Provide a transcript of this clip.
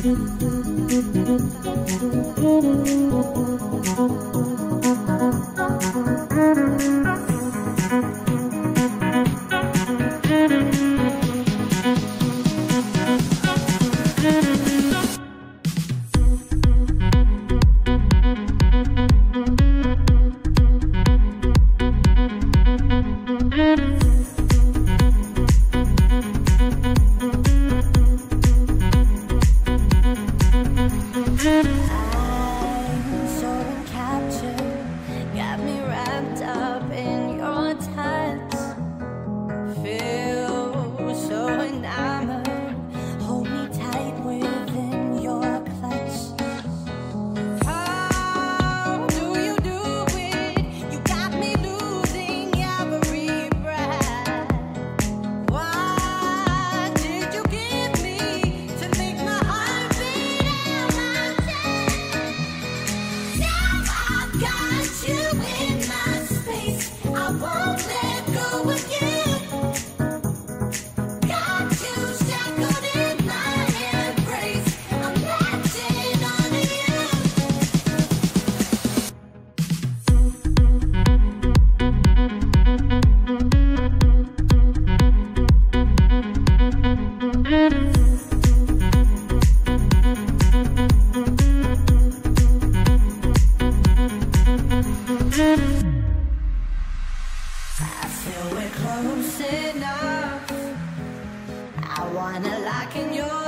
close enough. I wanna lock in your